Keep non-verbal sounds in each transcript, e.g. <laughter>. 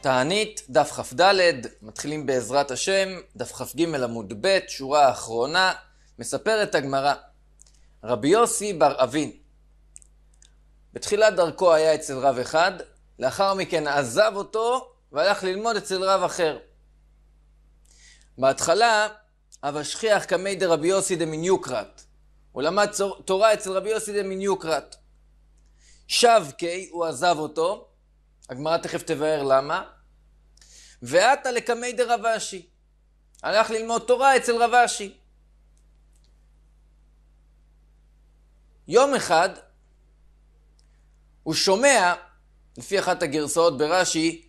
תענית, דף כ"ד, מתחילים בעזרת השם, דף כ"ג עמוד ב', שורה האחרונה, מספרת הגמרא. רבי יוסי בר אבין, בתחילת דרכו היה אצל רב אחד, לאחר מכן עזב אותו והלך ללמוד אצל רב אחר. בהתחלה, אבא שכיח קמי דרבי יוסי דמיניוקרט. הוא למד תורה אצל רבי יוסי דמיניוקרט. שב קי, הוא עזב אותו, הגמרא תכף תבאר למה. ועתה לקמי דרב אשי. הלך ללמוד תורה אצל רב אשי. יום אחד הוא שומע, לפי אחת הגרסאות ברש"י,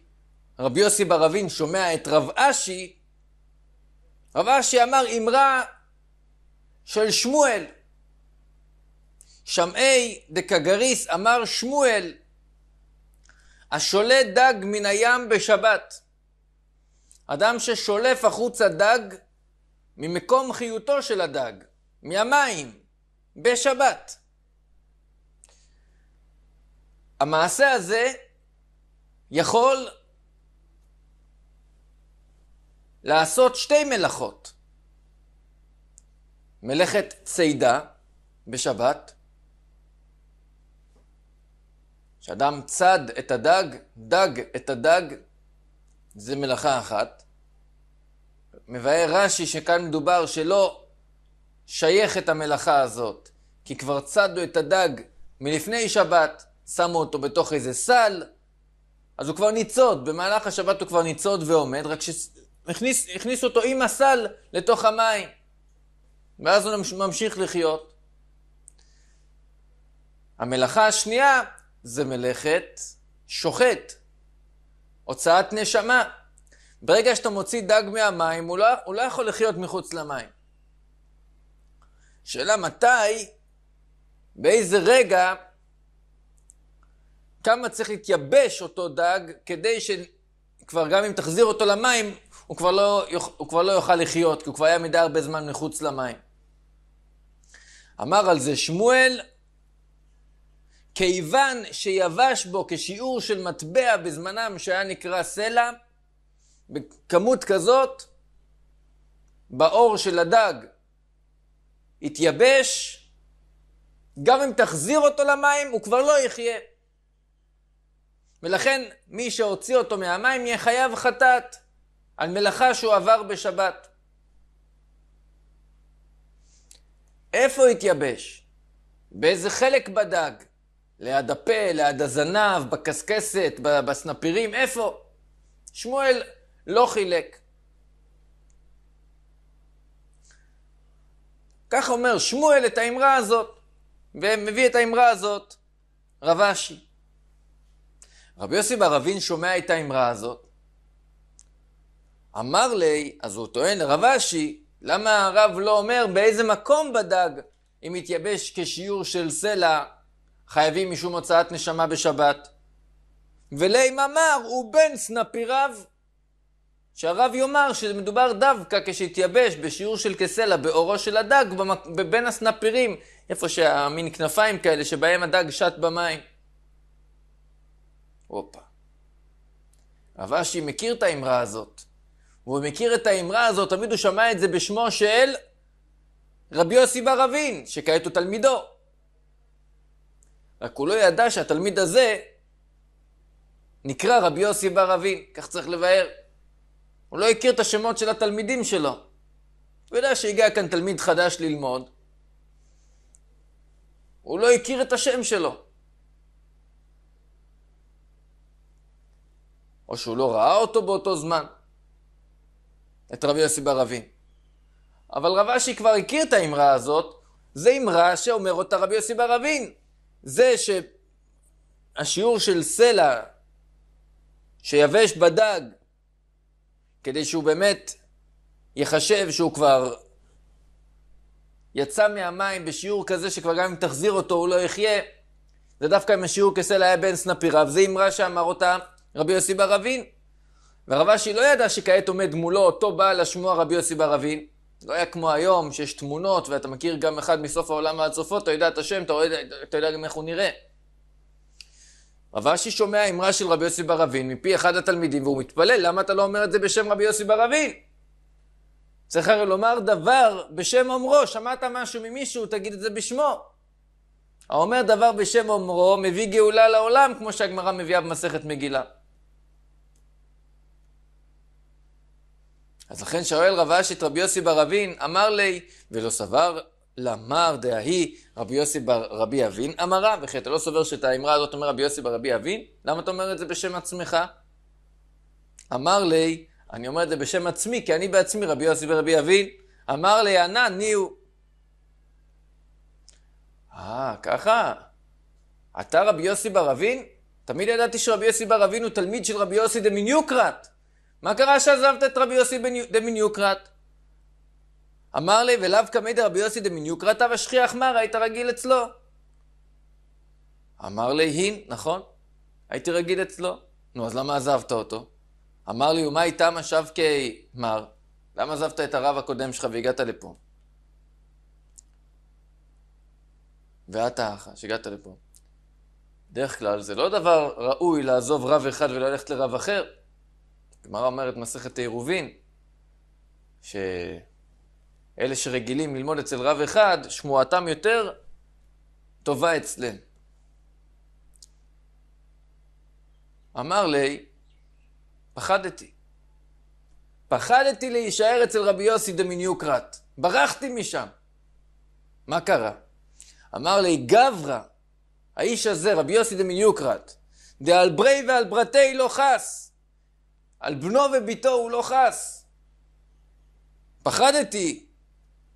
רבי יוסי בר אבין שומע את רב אשי, רב אשי אמר אמרה של שמואל. שמעי דקגריס אמר שמואל, השולט דג מן הים בשבת. אדם ששולף החוצה דג ממקום חיותו של הדג, מהמים, בשבת. המעשה הזה יכול לעשות שתי מלאכות. מלאכת צידה בשבת, שאדם צד את הדג, דג את הדג, זה מלאכה אחת. מבאר רש"י שכאן מדובר שלא שייך את המלאכה הזאת, כי כבר צדו את הדג מלפני שבת, שמו אותו בתוך איזה סל, אז הוא כבר ניצוד, במהלך השבת הוא כבר ניצוד ועומד, רק שהכניסו אותו עם הסל לתוך המים, ואז הוא ממשיך לחיות. המלאכה השנייה זה מלאכת שוחט, הוצאת נשמה. ברגע שאתה מוציא דג מהמים, הוא לא, הוא לא יכול לחיות מחוץ למים. שאלה מתי, באיזה רגע, כמה צריך להתייבש אותו דג, כדי שכבר גם אם תחזיר אותו למים, הוא כבר לא, הוא כבר לא יוכל לחיות, כי הוא כבר היה מדי הרבה זמן מחוץ למים. אמר על זה שמואל, כיוון שיבש בו כשיעור של מטבע בזמנם שהיה נקרא סלע, בכמות כזאת, באור של הדג התייבש, גם אם תחזיר אותו למים, הוא כבר לא יחיה. ולכן מי שהוציא אותו מהמים יהיה חייב חטאת על מלאכה שהוא עבר בשבת. איפה התייבש? באיזה חלק בדג? ליד הפה, ליד הזנב, בקשקשת, בסנפירים, איפה? שמואל לא חילק. כך אומר שמואל את האמרה הזאת, ומביא את האמרה הזאת רב אשי. רבי יוסי בר אבין שומע את האמרה הזאת. אמר לי, אז הוא טוען לרב אשי, למה הרב לא אומר באיזה מקום בדג אם יתייבש כשיעור של סלע חייבים משום הוצאת נשמה בשבת. ולימ אמר, הוא בן סנפיריו. שהרב יאמר שמדובר דווקא כשהתייבש בשיעור של כסלע באורו של הדג בין הסנפירים, איפה שהמין כנפיים כאלה שבהם הדג שט במים. הופה. רב אשי מכיר את האמרה הזאת. והוא מכיר את האמרה הזאת, תמיד הוא שמע את זה בשמו של רבי יוסי בר אבין, שכעת הוא תלמידו. רק הוא לא ידע שהתלמיד הזה נקרא רבי יוסי בר אבין, כך צריך לבאר. הוא לא הכיר את השמות של התלמידים שלו. הוא יודע שהגיע כאן תלמיד חדש ללמוד, הוא לא הכיר את השם שלו. או שהוא לא ראה אותו באותו זמן, את רבי יוסי בר אבין. אבל רב אשי כבר הכיר את האמרה הזאת, זה אמרה שאומר אותה רבי יוסי בר אבין. זה שהשיעור של סלע שיבש בדג, כדי שהוא באמת יחשב שהוא כבר יצא מהמים בשיעור כזה שכבר גם אם תחזיר אותו הוא לא יחיה, זה דווקא אם השיעור כסלע היה בין סנפיריו, זה אמרה שאמר אותה רבי יוסי בר אבין. ורב אשי לא ידע שכעת עומד מולו אותו בעל השמוע רבי יוסי בר אבין. לא היה כמו היום, שיש תמונות, ואתה מכיר גם אחד מסוף העולם ועד סופו, אתה יודע את השם, אתה יודע, אתה יודע גם איך הוא נראה. רב אשי שומע אמרה של רבי יוסי בר אבין מפי אחד התלמידים והוא מתפלל, למה אתה לא אומר את זה בשם רבי יוסי בר אבין? צריך הרי לומר דבר בשם אומרו, שמעת משהו ממישהו, תגיד את זה בשמו. האומר דבר בשם אומרו מביא גאולה לעולם, כמו שהגמרא מביאה במסכת מגילה. אז לכן שואל רב אשי את רבי יוסי בר אבין, אמר לי, ולא סבר למר דהי רבי יוסי בר רבי אבין, אמרה, וכי אתה לא סובר שאת האמרה הזאת אומר רבי יוסי בר רבי אבין? למה אתה אומר את זה בשם עצמך? אמר לי, אני אומר את זה בשם עצמי, כי אני בעצמי רבי יוסי ורבי אבין. אמר לי, ענה, ניהו. אה, ככה? אתה רבי יוסי בר אבין? תמיד ידעתי שרבי יוסי בר אבין הוא תלמיד של רבי יוסי דמיניוקרט. מה קרה שעזבת את רבי יוסי דמיניוקרט? אמר לי, ולאו קמי דרבי יוסי דמיניוקרא תא ושכיח מר, היית רגיל אצלו. אמר לי, הין, נכון, הייתי רגיל אצלו. נו, אז למה עזבת אותו? אמר לי, ומה איתם השבקי מר? למה עזבת את הרב הקודם שלך והגעת לפה? ואתה אחא, שהגעת לפה. בדרך כלל זה לא דבר ראוי לעזוב רב אחד וללכת לרב אחר. הגמרא אומרת מסכת עירובין, ש... אלה שרגילים ללמוד אצל רב אחד, שמועתם יותר טובה אצלם. אמר לי, פחדתי. פחדתי להישאר אצל רבי יוסי דמיניוקרט. ברחתי משם. מה קרה? אמר לי, גברא, האיש הזה, רבי יוסי דמיניוקרט, דעל ברי ועל ברתי לא חס. על בנו וביתו הוא לא חס. פחדתי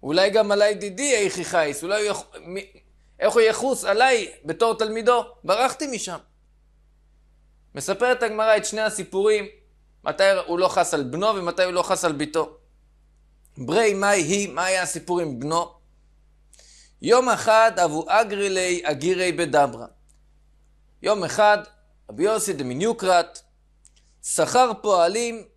אולי גם על הידידי איכי חייס, אולי הוא יכ... איך הוא יחוס עליי בתור תלמידו? ברחתי משם. מספרת הגמרא את שני הסיפורים, מתי הוא לא חס על בנו ומתי הוא לא חס על ביתו. ברי מאי היא, מה היה הסיפור עם בנו? יום אחד אבו אגרילי אגירי בדברה. יום אחד, רבי יוסי דמיניוקרט, שכר פועלים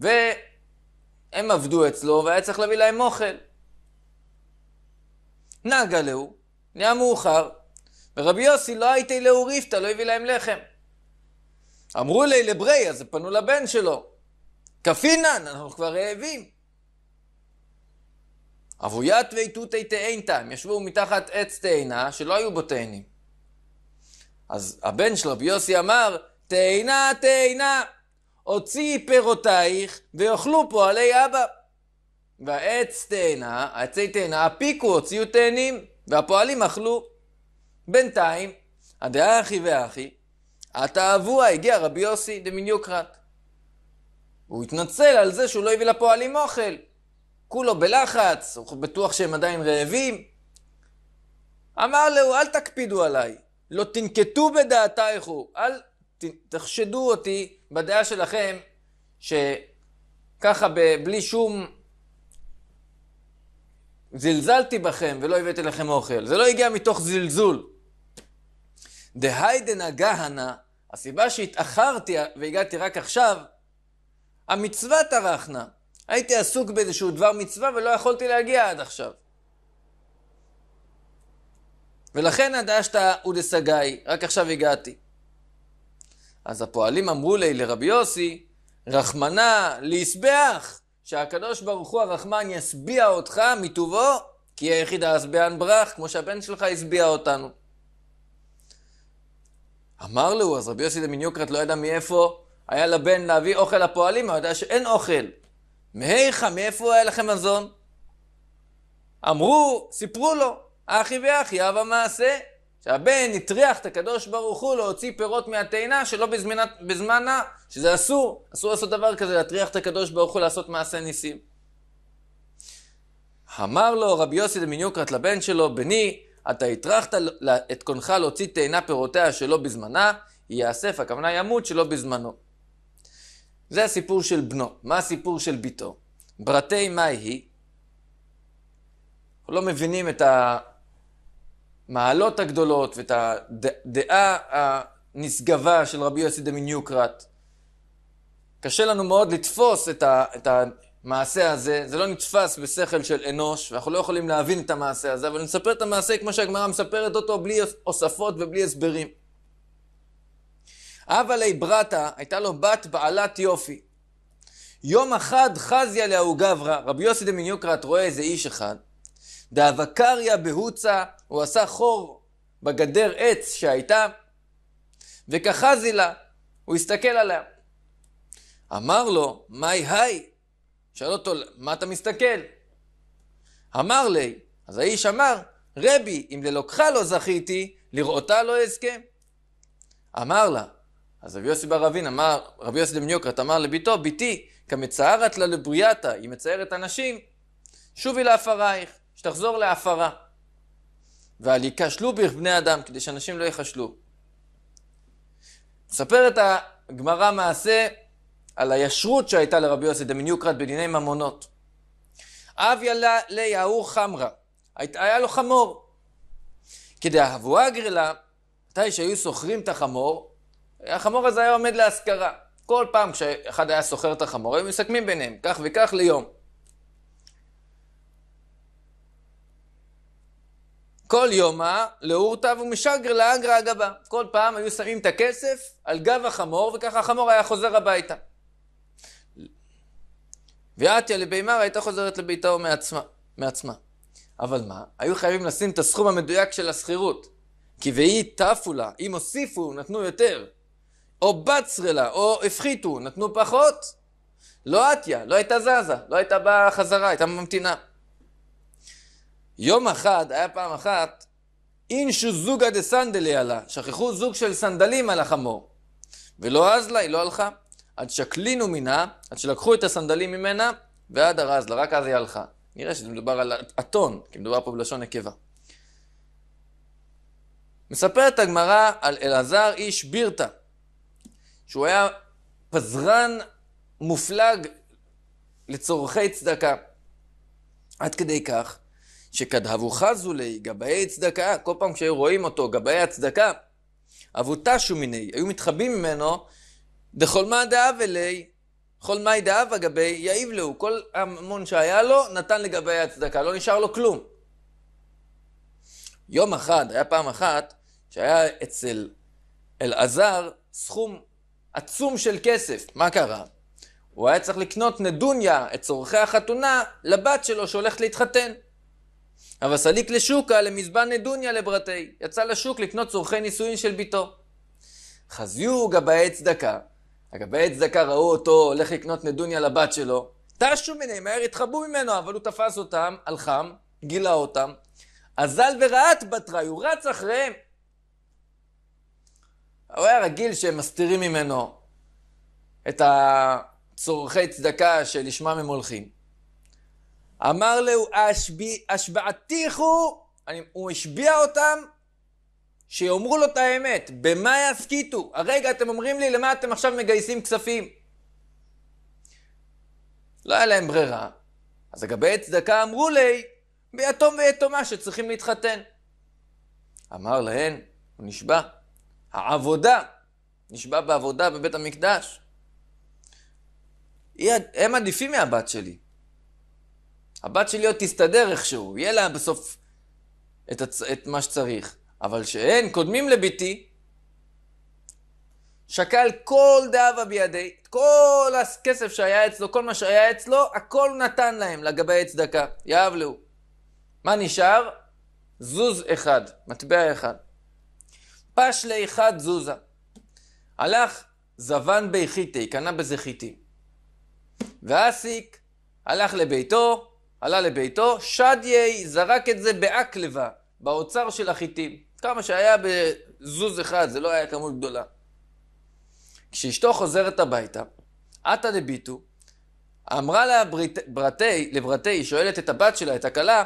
והם עבדו אצלו והיה צריך להביא להם אוכל. נגה להו, נהיה מאוחר, ורבי יוסי לא הייתי להו ריפתא, לא הביא להם לחם. אמרו לי לברי, אז פנו לבן שלו. כפינן, אנחנו כבר רעבים. אבוית ואיתותי תאנתא, הם ישבו מתחת עץ תאנה שלא היו בו תאנים. אז הבן של רבי יוסי אמר, תאנה, תאנה. הוציאי פירותייך ויאכלו פועלי אבא. והעץ תאנה, העצי תאנה, הפיקו, הוציאו תאנים, והפועלים אכלו. בינתיים, הדעה אחי ואחי, עתה אבוה, הגיע רבי יוסי דמיניוקרט. הוא התנצל על זה שהוא לא הביא לפועלים אוכל. כולו בלחץ, הוא בטוח שהם עדיין רעבים. אמר לו, אל תקפידו עליי, לא תנקטו בדעתייכו, אל תחשדו אותי בדעה שלכם שככה בלי שום... זלזלתי בכם ולא הבאתי לכם אוכל. זה לא הגיע מתוך זלזול. דהיידנא גהנא, הסיבה שהתאחרתי והגעתי רק עכשיו, המצווה טרחנה. הייתי עסוק באיזשהו דבר מצווה ולא יכולתי להגיע עד עכשיו. ולכן הדשת אודסגאי, רק עכשיו הגעתי. אז הפועלים אמרו לי לרבי יוסי, רחמנא ליסבח, שהקדוש ברוך הוא הרחמן ישביע אותך מטובו, כי היחיד האסביען ברח, כמו שהבן שלך השביע אותנו. אמר לו, אז רבי יוסי דמיניוקרט לא ידע מאיפה היה לבן להביא אוכל לפועלים, הוא יודע שאין אוכל. מהיכא, מאיפה היה לכם מזון? אמרו, סיפרו לו, אחי ואחי, אב המעשה. שהבן הטריח את הקדוש ברוך הוא להוציא פירות מהתאנה שלא בזמנה, בזמנה, שזה אסור. אסור לעשות דבר כזה, להטריח את הקדוש ברוך הוא לעשות מעשה ניסים. אמר לו רבי יוסי דמיניוקרט לבן שלו, בני, אתה הטרחת את קונך להוציא תאנה פירותיה שלא בזמנה, ייאסף, הכוונה ימות שלא בזמנו. זה הסיפור של בנו. מה הסיפור של ביתו? ברתי? אנחנו לא מבינים את ה... המעלות הגדולות ואת הדעה הנשגבה של רבי יוסי דמיניוקרט. קשה לנו מאוד לתפוס את, ה, את המעשה הזה, זה לא נתפס בשכל של אנוש, ואנחנו לא יכולים להבין את המעשה הזה, אבל נספר את המעשה כמו שהגמרא מספרת אותו, בלי הוספות ובלי הסברים. אבא לי ברטה, הייתה לו בת בעלת יופי. יום אחד חזיה לאהו גברא, רבי יוסי דמיניוקרט רואה איזה איש אחד, דאבקריה בהוצה, הוא עשה חור בגדר עץ שהייתה, וכחזי לה, הוא הסתכל עליה. אמר לו, מהי היי? שאל אותו, מה אתה מסתכל? אמר לי, אז האיש אמר, רבי, אם ללוקחה לא זכיתי, לראותה לא אזכה. אמר לה, אז רבי יוסי בר אבין אמר, רבי יוסי דמיוקרט אמר לביתו, ביתי, כמצערת לה לבריאתה, היא מצערת אנשים, שובי להפרייך, שתחזור להפרה. ועל ייכשלו בך בני אדם, כדי שאנשים לא ייכשלו. מספרת הגמרא מעשה על הישרות שהייתה לרבי יוסי דמיניוקרט בדיני ממונות. אביה ליהו חמרה, היה לו חמור. כדי אהבו אגרלה, מתי שהיו שוכרים את החמור, החמור הזה היה עומד להשכרה. כל פעם כשאחד היה שוכר את החמור, היו מסכמים ביניהם, כך וכך ליום. כל יומא לאורתא ומשגר לאגרא אגבה. כל פעם היו שמים את הכסף על גב החמור, וככה החמור היה חוזר הביתה. ועטיה לבימר הייתה חוזרת לביתה מעצמה, מעצמה. אבל מה? היו חייבים לשים את הסכום המדויק של השכירות. כי והיא טפו לה, אם הוסיפו, נתנו יותר. או בצרה לה, או הפחיתו, נתנו פחות. לא עטיה, לא הייתה זזה, לא הייתה באה חזרה, הייתה ממתינה. יום אחד, היה פעם אחת, אינשו זוגה דה סנדלי עלה, שכחו זוג של סנדלים על החמור. ולא אז לה, היא לא הלכה. עד שקלינו מינה, עד שלקחו את הסנדלים ממנה, ועד הרז לה, רק אז היא הלכה. נראה שזה מדובר על אתון, כי מדובר פה בלשון נקבה. מספרת הגמרא על אלעזר איש בירתא, שהוא היה פזרן מופלג לצורכי צדקה. עד כדי כך, שכדהבו חזו לי גבאי צדקה, כל פעם שהיו רואים אותו, גבאי הצדקה, אבו תשו מיני, היו מתחבאים ממנו, דכל מה דאב אלי, מאי דאב אגבי, יעיב לו, כל המון שהיה לו, נתן לגבי הצדקה, לא נשאר לו כלום. יום אחד, היה פעם אחת, שהיה אצל אלעזר סכום עצום של כסף. מה קרה? הוא היה צריך לקנות נדוניה, את צורכי החתונה, לבת שלו שהולכת להתחתן. אבל סליק לשוקה למזבן נדוניה לברתי. יצא לשוק לקנות צורכי נישואין של ביתו. חזיו גבאי צדקה. הגבאי צדקה ראו אותו הולך לקנות נדוניה לבת שלו. תשו מהם, מהר התחבאו ממנו, אבל הוא תפס אותם על חם, גילה אותם. אזל ורעת בתראי, הוא רץ אחריהם. הוא היה רגיל שהם מסתירים ממנו את הצורכי צדקה שלשמם הם הולכים. אמר לו, השבעתיכו, הוא השביע אותם, שיאמרו לו את האמת, במה יסכיתו? הרגע אתם אומרים לי, למה אתם עכשיו מגייסים כספים? לא היה להם ברירה. אז לגבי צדקה אמרו לי, ביתום ויתומה שצריכים להתחתן. אמר להן, הוא נשבע, העבודה, נשבע בעבודה בבית המקדש. הם עדיפים מהבת שלי. הבת שלי עוד תסתדר איכשהו, יהיה לה בסוף את, הצ... את מה שצריך. אבל שאין קודמים לביתי, שקל כל דאבה בידי, כל הכסף שהיה אצלו, כל מה שהיה אצלו, הכל נתן להם לגבי צדקה, יאבלו. מה נשאר? זוז אחד, מטבע אחד. פשלה אחד זוזה. הלך זבן ביחיתי, קנה בזה חיטי. ואסיק הלך לביתו, עלה לביתו, שדייי זרק את זה באקלבה, באוצר של החיטים. כמה שהיה בזוז אחד, זה לא היה כמות גדולה. כשאשתו חוזרת הביתה, עטה דביטו, אמרה לה ברתי, לברתי, היא שואלת את הבת שלה, את הכלה,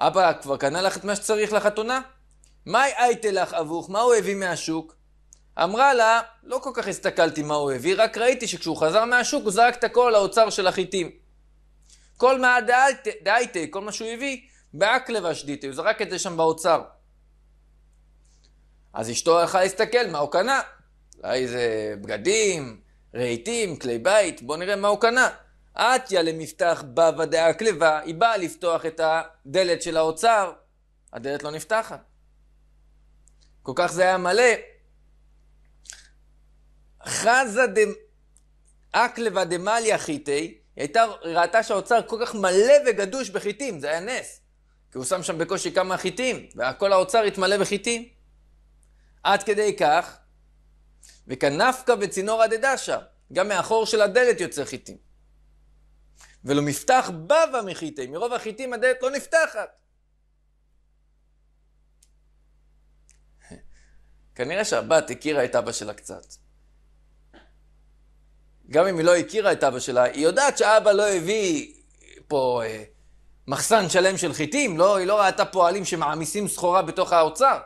אבא כבר קנה לך את מה שצריך לחתונה? מאי הייתה לך אבוך, מה הוא הביא מהשוק? אמרה לה, לא כל כך הסתכלתי מה הוא הביא, רק ראיתי שכשהוא חזר מהשוק הוא זרק את הכל לאוצר של החיטים. כל מה דהייתי, כל מה שהוא הביא, באקלב אשדיתי, הוא זרק את זה שם באוצר. אז אשתו הלכה להסתכל מה הוא קנה. אולי זה בגדים, רהיטים, כלי בית, בואו נראה מה הוא קנה. אתיה למפתח בבא דאקלבה, היא באה לפתוח את הדלת של האוצר, הדלת לא נפתחת. כל כך זה היה מלא. חזה דאקלבה דמליה חיטי, היא הייתה, ראתה שהאוצר כל כך מלא וגדוש בחיטים, זה היה נס. כי הוא שם שם בקושי כמה חיטים, וכל האוצר התמלא בחיטים. עד כדי כך, וכנפקא בצינור הדדשה, גם מהחור של הדלת יוצא חיטים. ולא מפתח בבא מחיטי, מרוב החיטים הדלת לא נפתחת. <laughs> כנראה שהבת הכירה את אבא שלה קצת. גם אם היא לא הכירה את אבא שלה, היא יודעת שאבא לא הביא פה אה, מחסן שלם של חיטים, לא, היא לא ראתה פועלים שמעמיסים סחורה בתוך האוצר.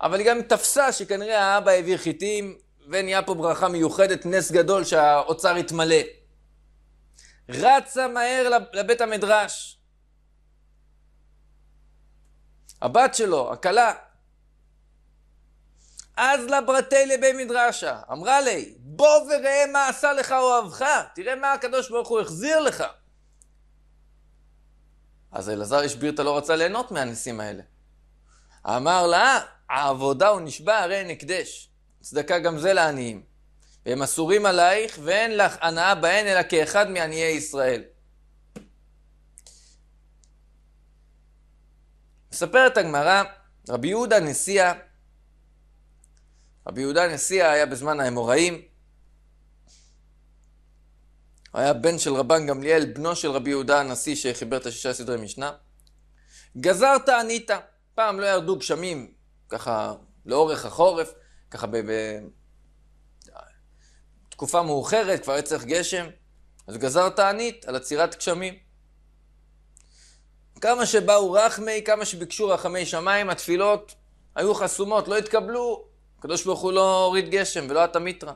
אבל היא גם תפסה שכנראה האבא העביר חיטים, ונהיה פה ברכה מיוחדת, נס גדול שהאוצר יתמלא. רצה מהר לבית המדרש. הבת שלו, הכלה, אז לברתי לבי מדרשה, אמרה לי, בוא וראה מה עשה לך אוהבך, תראה מה הקדוש ברוך הוא החזיר לך. אז אלעזר איש לא רצה ליהנות מהניסים האלה. אמר לה, העבודה הוא נשבע הרי אין הקדש. צדקה גם זה לעניים. והם אסורים עלייך, ואין לך הנאה בהן אלא כאחד מעניי ישראל. מספרת הגמרא, רבי יהודה נשיאה, רבי יהודה נשיאה היה בזמן האמוראים, הוא היה בן של רבן גמליאל, בנו של רבי יהודה הנשיא שחיבר את השישה סדרי משנה. גזרת ענית, פעם לא ירדו גשמים ככה לאורך החורף, ככה בתקופה מאוחרת, כבר היה צריך גשם, אז גזר תענית על עצירת גשמים. כמה שבאו רחמי, כמה שביקשו רחמי שמיים, התפילות היו חסומות, לא התקבלו, הקדוש ברוך הוא לא הוריד גשם ולא את המיטרה.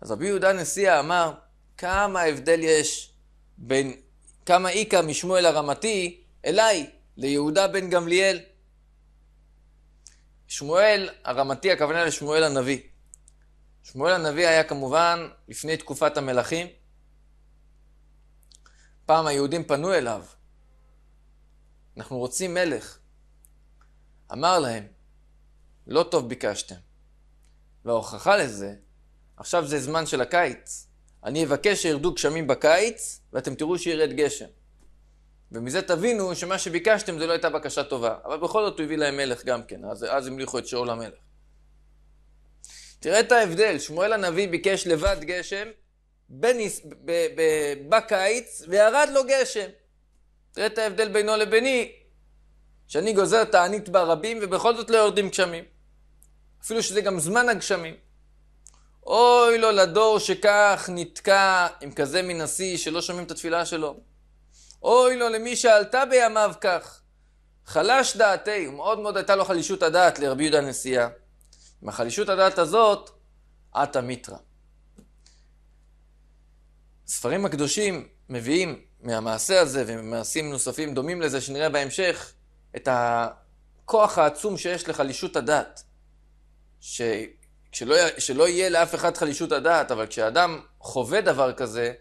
אז רבי יהודה נשיאה אמר, כמה הבדל יש בין כמה איכא משמואל הרמתי אליי, ליהודה בן גמליאל. שמואל הרמתי, הכוונה לשמואל הנביא. שמואל הנביא היה כמובן לפני תקופת המלכים. פעם היהודים פנו אליו, אנחנו רוצים מלך. אמר להם, לא טוב ביקשתם. וההוכחה לזה, עכשיו זה זמן של הקיץ. אני אבקש שירדו גשמים בקיץ, ואתם תראו שירד גשם. ומזה תבינו שמה שביקשתם זה לא הייתה בקשה טובה. אבל בכל זאת הוא הביא להם מלך גם כן, אז, אז המליכו את שאול המלך. תראה את ההבדל, שמואל הנביא ביקש לבד גשם בניס, ב, ב, בקיץ, וירד לו גשם. תראה את ההבדל בינו לביני, שאני גוזר תענית ברבים, ובכל זאת לא יורדים גשמים. אפילו שזה גם זמן הגשמים. אוי לו לדור שכך נתקע עם כזה מנשיא שלא שומעים את התפילה שלו. אוי לו למי שעלתה בימיו כך. חלש דעתי, ומאוד מאוד הייתה לו חלישות הדעת לרבי יהודה נשיאה. עם החלישות הדעת הזאת, עטה מיתרא. הספרים הקדושים מביאים מהמעשה הזה וממעשים נוספים דומים לזה שנראה בהמשך את הכוח העצום שיש לחלישות הדעת. שכשלא שלא יהיה לאף אחד חלישות הדעת, אבל כשאדם חווה דבר כזה,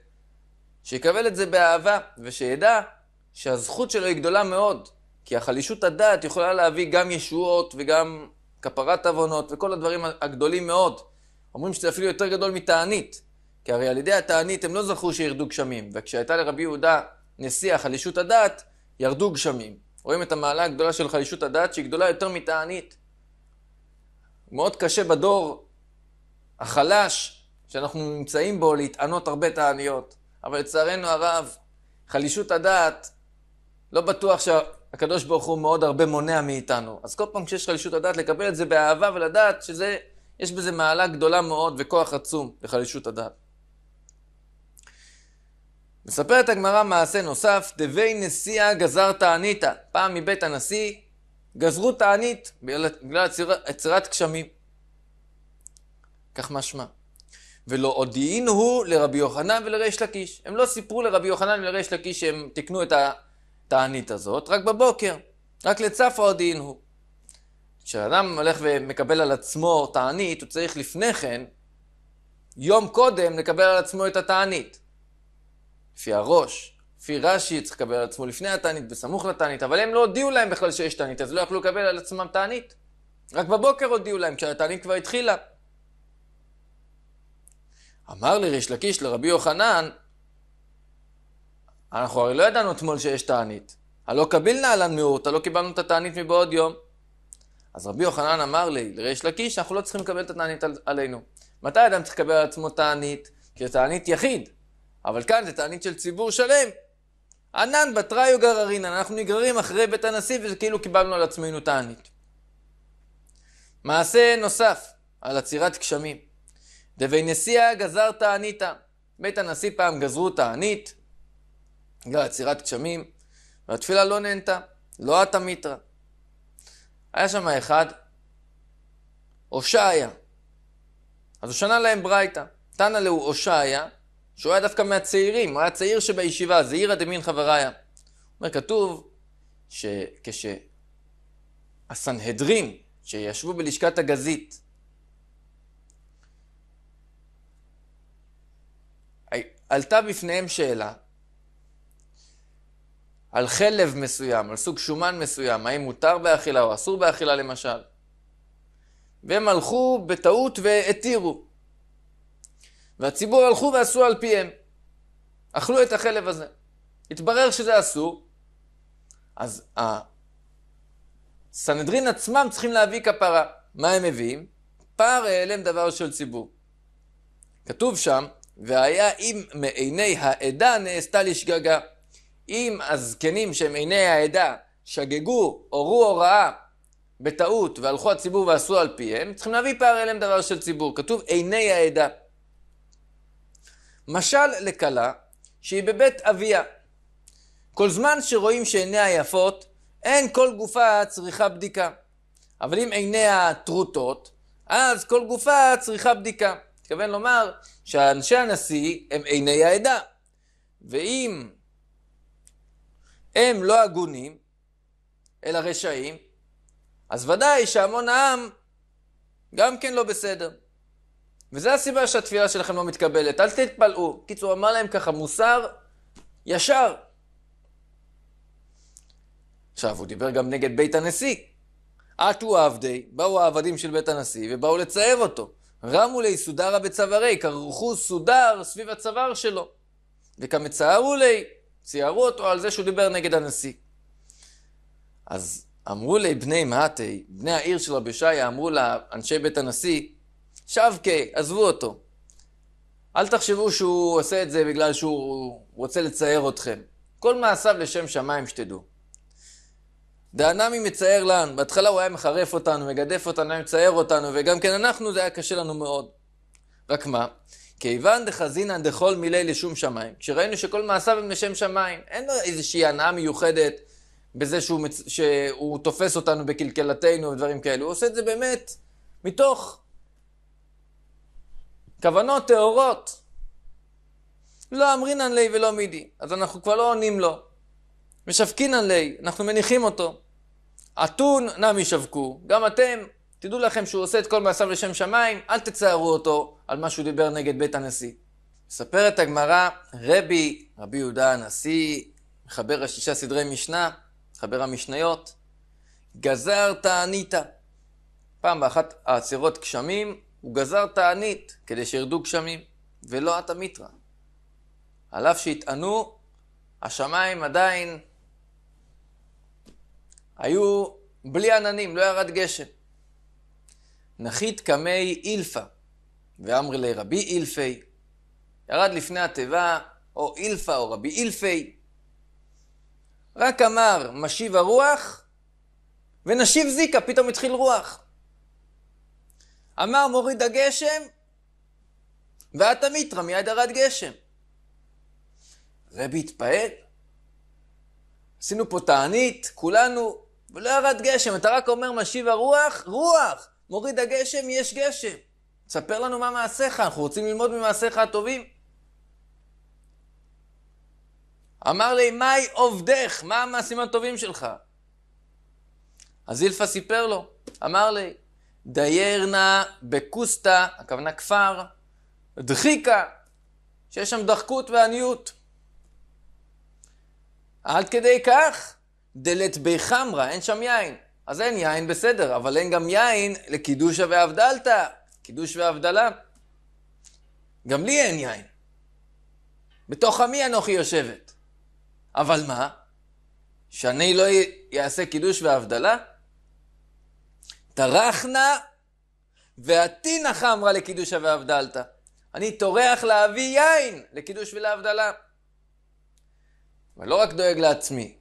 שיקבל את זה באהבה, ושידע שהזכות שלו היא גדולה מאוד, כי החלישות הדעת יכולה להביא גם ישועות וגם כפרת עוונות וכל הדברים הגדולים מאוד. אומרים שזה אפילו יותר גדול מתענית, כי הרי על ידי התענית הם לא זכו שירדו גשמים, וכשהייתה לרבי יהודה נשיא חלישות הדעת, ירדו גשמים. רואים את המעלה הגדולה של חלישות הדעת שהיא גדולה יותר מתענית. מאוד קשה בדור החלש שאנחנו נמצאים בו להתענות הרבה תעניות. אבל לצערנו הרב, חלישות הדעת, לא בטוח שהקדוש ברוך הוא מאוד הרבה מונע מאיתנו. אז כל פעם כשיש חלישות הדעת, לקבל את זה באהבה ולדעת שזה, יש בזה מעלה גדולה מאוד וכוח עצום לחלישות הדעת. מספרת הגמרא מעשה נוסף, דבי נשיאה גזר תעניתא. פעם מבית הנשיא גזרו תענית בגלל עצירת גשמים. כך משמע. ולא הודיעין הוא לרבי יוחנן ולריש לקיש. הם לא סיפרו לרבי יוחנן ולריש לקיש שהם תיקנו את התענית הזאת, רק בבוקר. רק לצפה הודיעין הוא. כשאדם הולך ומקבל על עצמו תענית, הוא צריך לפני כן יום קודם לקבל על עצמו את התענית. לפי הראש, לפי רש"י צריך לקבל על עצמו לפני התענית, בסמוך לתענית, אבל הם לא הודיעו להם בכלל שיש תענית, אז לא יכלו לקבל על עצמם תענית. רק בבוקר הודיעו להם, כשהתענית כבר התחילה. אמר לי ריש לקיש לרבי יוחנן, אנחנו הרי לא ידענו אתמול שיש תענית. הלא קבילנה אהלן מיעוט, הלא קיבלנו את התענית מבעוד יום. אז רבי יוחנן אמר לי, לריש לקיש, אנחנו לא צריכים לקבל את התענית על, עלינו. מתי אדם צריך לקבל על עצמו תענית? כי זה תענית יחיד. אבל כאן זה תענית של ציבור שלם. ענן בתראיו גררינן, אנחנו נגררים אחרי בית הנשיא וזה כאילו קיבלנו על עצמנו תענית. מעשה נוסף על עצירת גשמים. דבי נשיאה גזר תעניתא. בית הנשיא פעם גזרו תענית, בגלל עצירת גשמים, והתפילה לא נהנתה, לא עטה מיתרא. היה שם אחד, הושעיה. אז הוא שנה להם ברייתא. תנא להו הושעיה, שהוא היה דווקא מהצעירים, הוא היה צעיר שבישיבה, זעירא דמין חבריה. אומר, כתוב שכשהסנהדרין, שישבו בלשכת הגזית, עלתה בפניהם שאלה על חלב מסוים, על סוג שומן מסוים, האם מותר באכילה או אסור באכילה למשל. והם הלכו בטעות והתירו. והציבור הלכו ועשו על פיהם. אכלו את החלב הזה. התברר שזה אסור, אז הסנהדרין עצמם צריכים להביא כפרה. מה הם מביאים? פער העלם דבר של ציבור. כתוב שם, והיה אם מעיני העדה נעשתה לשגגה. אם הזקנים שהם עיני העדה שגגו, הורו הוראה בטעות והלכו הציבור ועשו על פיהם, צריכים להביא פער אליהם דבר של ציבור. כתוב עיני העדה. משל לכלה שהיא בבית אביה. כל זמן שרואים שעיניה יפות, אין כל גופה צריכה בדיקה. אבל אם עיניה טרוטות, אז כל גופה צריכה בדיקה. מתכוון לומר שאנשי הנשיא הם עיני העדה. ואם הם לא הגונים, אלא רשעים, אז ודאי שהמון העם גם כן לא בסדר. וזו הסיבה שהתפילה שלכם לא מתקבלת. אל תתפלאו. קיצור, אמר להם ככה, מוסר ישר. עכשיו, הוא דיבר גם נגד בית הנשיא. עטו עבדי, באו העבדים של בית הנשיא ובאו לצייב אותו. רמו סודרה בצווארי, כרכו סודר סביב הצוואר שלו. וכמצערו לי, ציירו אותו על זה שהוא דיבר נגד הנשיא. אז אמרו לי בני מעטי, בני העיר של רבי שיה, אמרו לאנשי בית הנשיא, שבקי, עזבו אותו. אל תחשבו שהוא עושה את זה בגלל שהוא רוצה לצייר אתכם. כל מעשיו לשם שמיים שתדעו. דהנמי מצייר לנו, בהתחלה הוא היה מחרף אותנו, מגדף אותנו, היה מצייר אותנו, וגם כן אנחנו, זה היה קשה לנו מאוד. רק מה? כיוון דחזינן דכל מילי לשום שמיים, כשראינו שכל מעשיו הם לשם שמיים, אין לו איזושהי הנאה מיוחדת בזה שהוא, מצ... שהוא תופס אותנו בקלקלתנו ודברים כאלו, הוא עושה את זה באמת מתוך כוונות טהורות. לא אמרינן לי ולא מידי, אז אנחנו כבר לא עונים לו. משווקינן לי, אנחנו מניחים אותו. אתון נמי שווקו, גם אתם, תדעו לכם שהוא עושה את כל מעשיו לשם שמיים, אל תצערו אותו על מה שהוא דיבר נגד בית הנשיא. מספרת הגמרא, רבי, רבי יהודה הנשיא, מחבר השישה סדרי משנה, מחבר המשניות, גזר תענית. פעם באחת העצירות גשמים, הוא גזר תענית כדי שירדו גשמים, ולא עטה מיתרא. על אף שהטענו, השמיים עדיין היו בלי עננים, לא ירד גשם. נחית קמי אילפה, ואמרי לרבי אילפי, ירד לפני התיבה, או אילפה או רבי אילפי, רק אמר משיב הרוח, ונשיב זיקה, פתאום התחיל רוח. אמר מוריד הגשם, ואתה מיתרא מיד ירד גשם. רבי התפעל. עשינו פה תענית, כולנו, ולא ירד גשם, אתה רק אומר משיב הרוח, רוח! מוריד הגשם, יש גשם. תספר לנו מה מעשיך, אנחנו רוצים ללמוד ממעשיך הטובים. אמר לי, מהי עובדך? מה המעשים הטובים שלך? אז אילפה סיפר לו, אמר לי, דייר נא בקוסטה, הכוונה כפר, דחיקה, שיש שם דחקות ועניות. עד כדי כך, דלת בי חמרה, אין שם יין. אז אין יין בסדר, אבל אין גם יין לקידושה והבדלתא, קידוש והבדלה. גם לי אין יין. בתוך עמי אנוכי יושבת. אבל מה? שאני לא אעשה קידוש והבדלה? טרחנה ועתינא חמרה לקידושה והבדלתא. אני טורח להביא יין לקידוש ולהבדלה. ולא רק דואג לעצמי.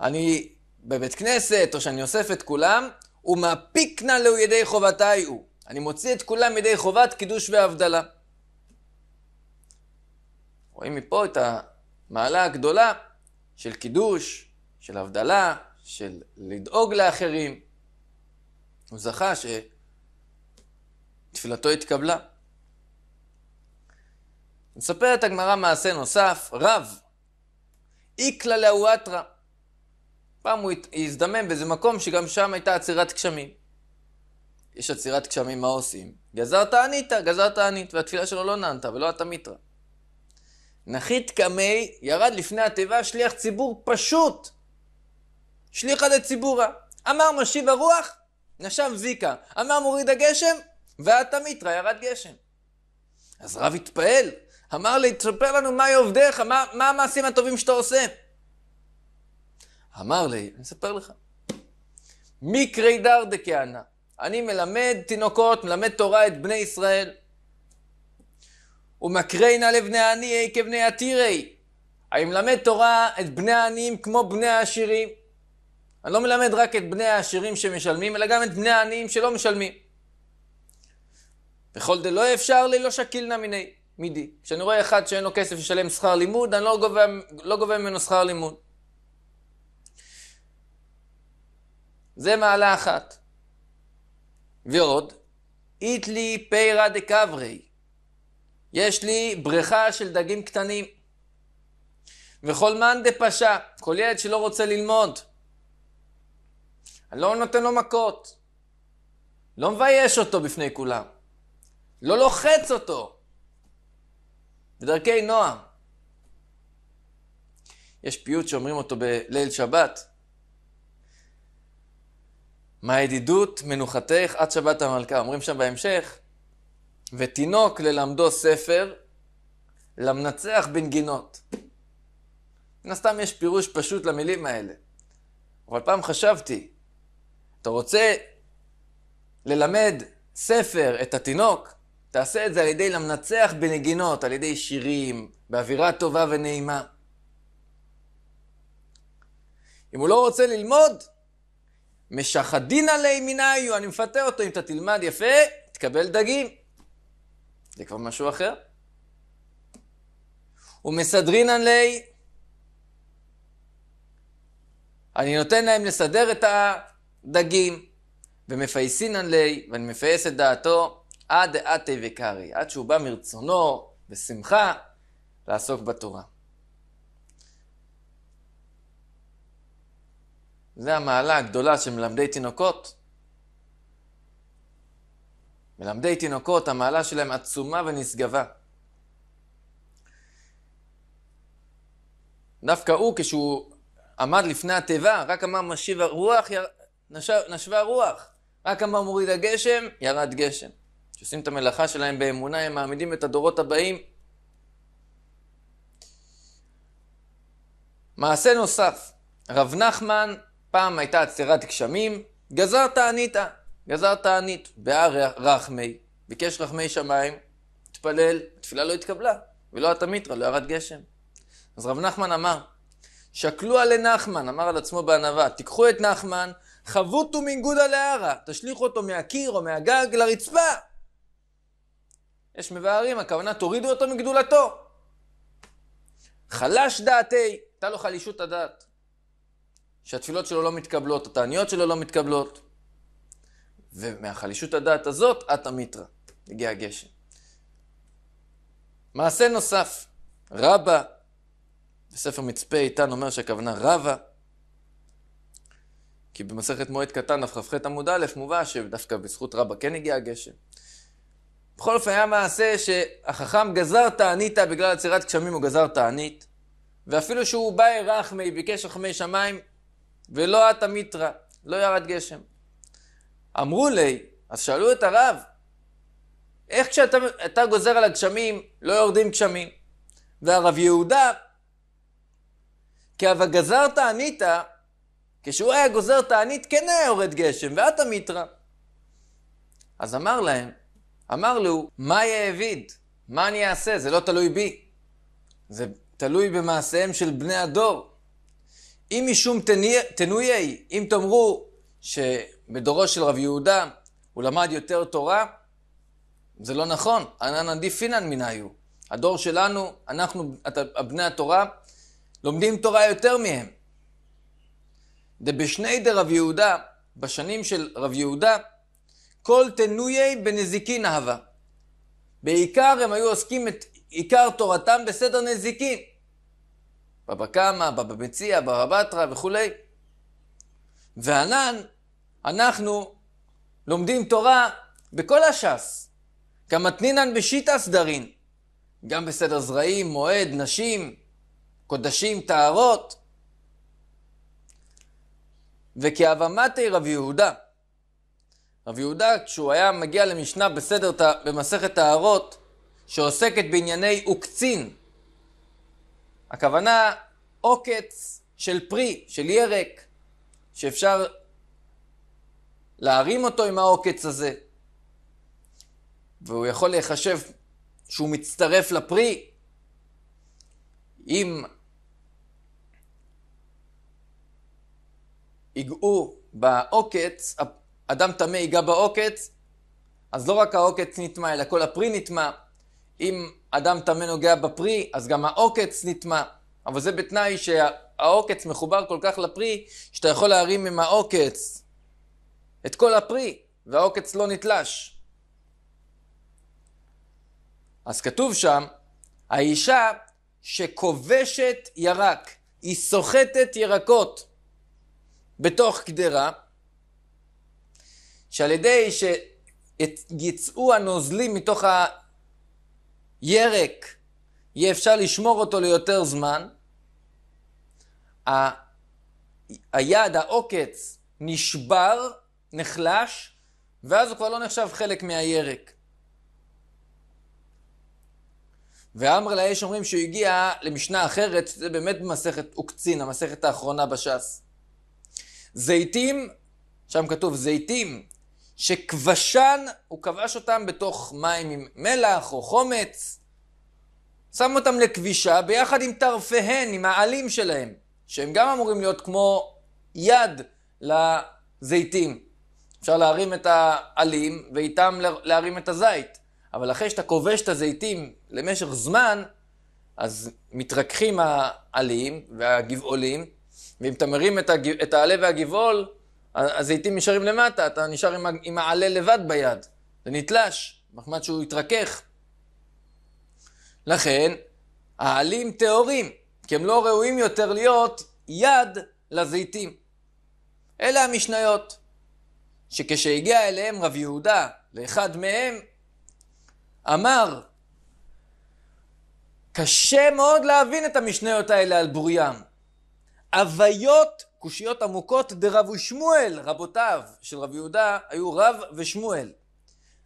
אני בבית כנסת, או שאני אוסף את כולם, ומפיקנה לו ידי חובתי הוא. אני מוציא את כולם ידי חובת קידוש והבדלה. רואים מפה את המעלה הגדולה של קידוש, של הבדלה, של לדאוג לאחרים. הוא זכה שתפילתו התקבלה. מספרת הגמרא מעשה נוסף, רב, איקלה לאוואטרה. פעם הוא הזדמם באיזה מקום שגם שם הייתה עצירת גשמים. יש עצירת גשמים, מה עושים? גזרת ענית, גזרת ענית, והתפילה שלו לא נענתה ולא אתה מיתרא. נחית קמי ירד לפני התיבה שליח ציבור פשוט. שליחא דציבורא. אמר משיב הרוח, נשב זיקה. אמר מוריד הגשם, ואתה מיתרא, ירד גשם. אז רב התפעל, אמר לי, תספר לנו מהי עובדיך, מה, מה המעשים הטובים שאתה עושה. אמר לי, אני אספר לך. מקרי דר דכהנא. אני מלמד תינוקות, מלמד תורה את בני ישראל. ומקרינה לבני עניי כבני עתירי. אני מלמד תורה את בני העניים כמו בני העשירים. אני לא מלמד רק את בני העשירים שמשלמים, אלא גם את בני העניים שלא משלמים. וכל דלא אפשר לי לא שקילנה מיני, מידי. כשאני רואה אחד שאין לו כסף לשלם שכר לימוד, אני לא גובה, לא גובה ממנו שכר לימוד. זה מעלה אחת. ועוד, איתלי פיירא דקברי. יש לי בריכה של דגים קטנים. וכל מאן דפשע, כל ילד שלא רוצה ללמוד. אני לא נותן לו מכות. לא מבייש אותו בפני כולם. לא לוחץ אותו. בדרכי נועם. יש פיוט שאומרים אותו בליל שבת. מהידידות מנוחתך עד שבת המלכה. אומרים שם בהמשך, ותינוק ללמדו ספר, למנצח בנגינות. מן הסתם יש פירוש פשוט למילים האלה. אבל פעם חשבתי, אתה רוצה ללמד ספר את התינוק, תעשה את זה על ידי למנצח בנגינות, על ידי שירים, באווירה טובה ונעימה. אם הוא לא רוצה ללמוד, משחדין עלי מנהיו, אני מפתה אותו, אם אתה תלמד יפה, תקבל דגים. זה כבר משהו אחר. ומסדרינן לי, אני נותן להם לסדר את הדגים, ומפייסינן לי, ואני מפייס את דעתו, עד דעתי וקרי, עד שהוא בא מרצונו, בשמחה, לעסוק בתורה. זה המעלה הגדולה של מלמדי תינוקות. מלמדי תינוקות, המעלה שלהם עצומה ונשגבה. דווקא הוא, כשהוא עמד לפני התיבה, רק אמר משיב הרוח, יר... נשב... נשבה הרוח. רק אמר מוריד הגשם, ירד גשם. כשעושים את המלאכה שלהם באמונה, הם מעמידים את הדורות הבאים. מעשה נוסף, רב נחמן פעם הייתה עצירת גשמים, גזר תענית, גזר תענית, בהר רחמי, ביקש רחמי שמיים, התפלל, התפילה לא התקבלה, ולא התמיתרא, לא ירד גשם. אז רב נחמן אמר, שקלו עלי נחמן, אמר על עצמו בענווה, תיקחו את נחמן, חבוטו מנגודה להרה, תשליכו אותו מהקיר או מהגג לרצפה. יש מבארים, הכוונה תורידו אותו מגדולתו. חלש דעתי, הייתה לו חלישות הדעת. שהתפילות שלו לא מתקבלות, התעניות שלו לא מתקבלות. ומהחלישות הדעת הזאת, את המיתרא. הגיע הגשם. מעשה נוסף, רבה, בספר מצפה איתן אומר שהכוונה רבה, כי במסכת מועד קטן, כ"ח עמוד א', מובא שדווקא בזכות רבה כן הגיע הגשם. בכל אופן היה מעשה שהחכם גזר תעניתא בגלל עצירת גשמים, הוא גזר תענית. ואפילו שהוא בא רחמי, ביקש רחמי שמיים, ולא עטה מיתרא, לא ירד גשם. אמרו לי, אז שאלו את הרב, איך כשאתה גוזר על הגשמים, לא יורדים גשמים? והרב יהודה, כי אבל גזר תענית, כשהוא היה גוזר תענית, כן היה יורד גשם, ואת המיתרא. אז אמר להם, אמר לו, מה יעביד? מה אני אעשה? זה לא תלוי בי. זה תלוי במעשיהם של בני הדור. אם משום תנויי, אם תאמרו שבדורו של רב יהודה הוא למד יותר תורה, זה לא נכון. ענן עדיף פינן מנהיו. הדור שלנו, אנחנו, בני התורה, לומדים תורה יותר מהם. דבשני דרב יהודה, בשנים של רב יהודה, כל תנויי בנזיקין אהבה. בעיקר הם היו עוסקים את עיקר תורתם בסדר נזיקין. בבא קמא, בבא מציע, בבא בתרא וכולי. וענן, אנחנו לומדים תורה בכל הש"ס. כמתנינן בשיטה סדרין. גם בסדר זרעים, מועד, נשים, קודשים, טהרות. וכאבמתי רב יהודה. רב יהודה, כשהוא היה מגיע למשנה בסדר, במסכת טהרות, שעוסקת בענייני עוקצין, הכוונה עוקץ של פרי, של ירק, שאפשר להרים אותו עם העוקץ הזה, והוא יכול להיחשב שהוא מצטרף לפרי. אם ייגעו בעוקץ, אדם טמא ייגע בעוקץ, אז לא רק העוקץ נטמע, אלא כל הפרי נטמע. אם אדם טמא נוגע בפרי, אז גם העוקץ נטמע. אבל זה בתנאי שהעוקץ מחובר כל כך לפרי, שאתה יכול להרים עם העוקץ את כל הפרי, והעוקץ לא נתלש. אז כתוב שם, האישה שכובשת ירק, היא סוחטת ירקות בתוך קדרה, שעל ידי שיצאו הנוזלים מתוך הירק, יהיה אפשר לשמור אותו ליותר זמן. היד, העוקץ, נשבר, נחלש, ואז הוא כבר לא נחשב חלק מהירק. ואמר לה, יש אומרים שהוא הגיע למשנה אחרת, זה באמת במסכת עוקצין, המסכת האחרונה בש"ס. זיתים, שם כתוב זיתים, שכבשן, הוא כבש אותם בתוך מים עם מלח או חומץ, שם אותם לכבישה ביחד עם טרפיהן, עם העלים שלהם, שהם גם אמורים להיות כמו יד לזיתים. אפשר להרים את העלים ואיתם להרים את הזית. אבל אחרי שאתה כובש את הזיתים למשך זמן, אז מתרככים העלים והגבעולים, ואם אתה מרים את, העלה והגבעול, הזיתים נשארים למטה, אתה נשאר עם, עם העלה לבד ביד. זה נתלש, מחמד שהוא יתרכך. לכן, העלים טהורים, כי הם לא ראויים יותר להיות יד לזיתים. אלה המשניות, שכשהגיע אליהם רב יהודה, לאחד מהם, אמר, קשה מאוד להבין את המשניות האלה על בוריים. הוויות, קושיות עמוקות דרב ושמואל, רבותיו של רב יהודה היו רב ושמואל.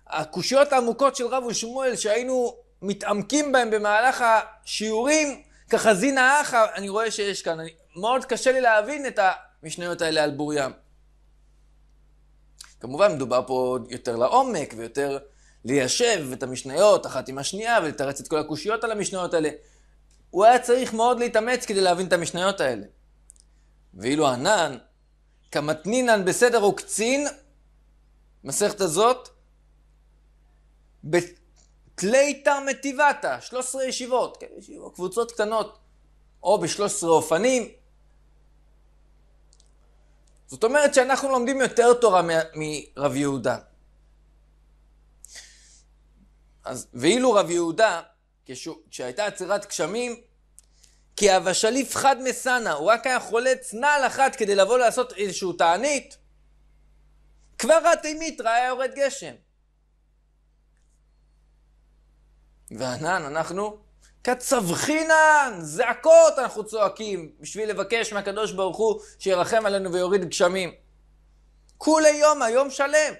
הקושיות העמוקות של רב ושמואל שהיינו מתעמקים בהם במהלך השיעורים, כחזין האח, אני רואה שיש כאן. אני, מאוד קשה לי להבין את המשניות האלה על בוריים. כמובן מדובר פה יותר לעומק ויותר ליישב את המשניות אחת עם השנייה ולתרץ את כל הקושיות על המשניות האלה. הוא היה צריך מאוד להתאמץ כדי להבין את המשניות האלה. ואילו ענן, כמתנינן בסדר וקצין, מסכת הזאת, בתלי תרמטיבתא, 13 ישיבות, כן, ישיבות, קבוצות קטנות, או ב-13 אופנים. זאת אומרת שאנחנו לומדים יותר תורה מרב יהודה. אז, ואילו רב יהודה, כשהייתה עצירת גשמים, כי אבשליף חד מסנה, הוא רק היה חולץ נעל אחת כדי לבוא לעשות איזשהו תענית, כבר רתי מיתרא היה יורד גשם. וענן, אנחנו כצווחינן, זעקות אנחנו צועקים, בשביל לבקש מהקדוש ברוך הוא שירחם עלינו ויוריד גשמים. כולי יום, היום שלם.